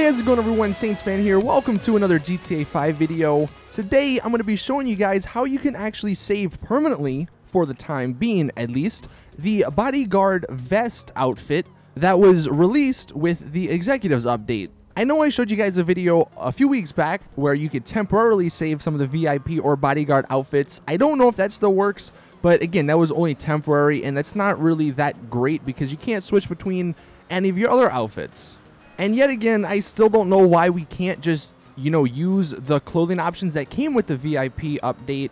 Hey, how's it going everyone? Saintsfan here. Welcome to another GTA 5 video. Today, I'm going to be showing you guys how you can actually save permanently, for the time being at least, the bodyguard vest outfit that was released with the executives update. I know I showed you guys a video a few weeks back where you could temporarily save some of the VIP or bodyguard outfits. I don't know if that still works, but again, that was only temporary and that's not really that great because you can't switch between any of your other outfits. And yet again, I still don't know why we can't just, you know, use the clothing options that came with the VIP update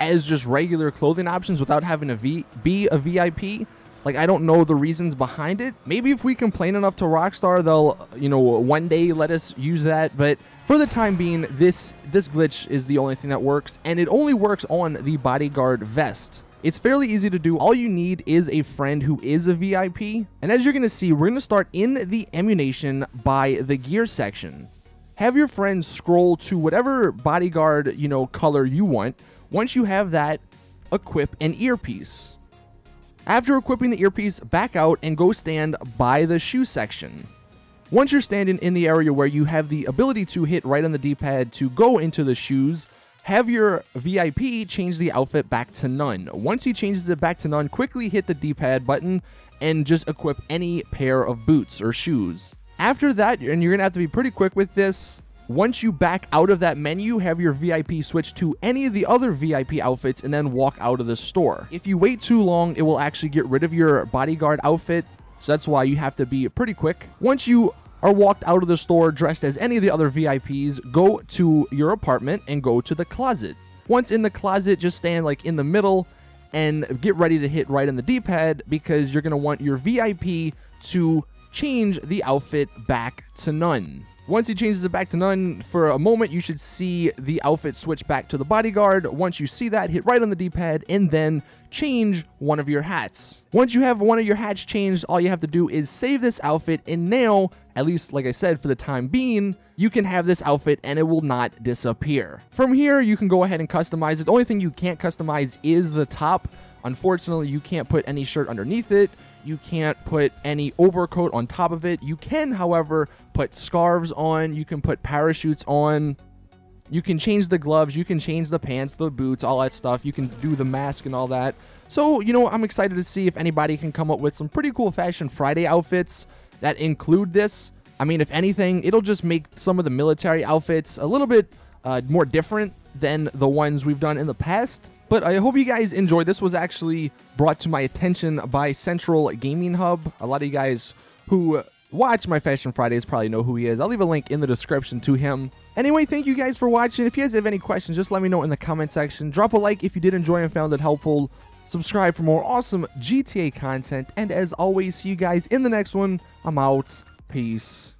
as just regular clothing options without having to be a VIP. Like I don't know the reasons behind it. Maybe if we complain enough to Rockstar, they'll, you know, one day let us use that, but for the time being, this this glitch is the only thing that works and it only works on the bodyguard vest. It's fairly easy to do. All you need is a friend who is a VIP. And as you're going to see, we're going to start in the Ammu-Nation by the gear section. Have your friend scroll to whatever bodyguard, you know, color you want. Once you have that, equip an earpiece. After equipping the earpiece, back out and go stand by the shoe section. Once you're standing in the area where you have the ability to hit right on the D-pad to go into the shoes, have your VIP change the outfit back to none. Once he changes it back to none, quickly hit the D-pad button and just equip any pair of boots or shoes. After that, and you're to have to be pretty quick with this, once you back out of that menu, have your VIP switch to any of the other VIP outfits and then walk out of the store. If you wait too long, it will actually get rid of your bodyguard outfit, so that's why you have to be pretty quick. Once you are walked out of the store dressed as any of the other VIPs, go to your apartment and go to the closet. Once in the closet, just stand like in the middle and get ready to hit right on the D-pad because you're going to want your VIP to change the outfit back to none. Once he changes it back to none for a moment, you should see the outfit switch back to the bodyguard. Once you see that, hit right on the D-pad and then change one of your hats. Once you have one of your hats changed, all you have to do is save this outfit and now, at least like I said, for the time being, you can have this outfit and it will not disappear. From here, you can go ahead and customize it. The only thing you can't customize is the top. Unfortunately, you can't put any shirt underneath it. You can't put any overcoat on top of it. You can, however, put scarves on. You can put parachutes on. You can change the gloves. You can change the pants, the boots, all that stuff. You can do the mask and all that. So, you know, I'm excited to see if anybody can come up with some pretty cool Fashion Friday outfits that include this. I mean, if anything, it'll just make some of the military outfits a little bit uh, more different than the ones we've done in the past. But I hope you guys enjoyed. This was actually brought to my attention by Central Gaming Hub. A lot of you guys who watch my Fashion Fridays probably know who he is. I'll leave a link in the description to him. Anyway, thank you guys for watching. If you guys have any questions, just let me know in the comment section. Drop a like if you did enjoy and found it helpful. Subscribe for more awesome GTA content. And as always, see you guys in the next one. I'm out. Peace.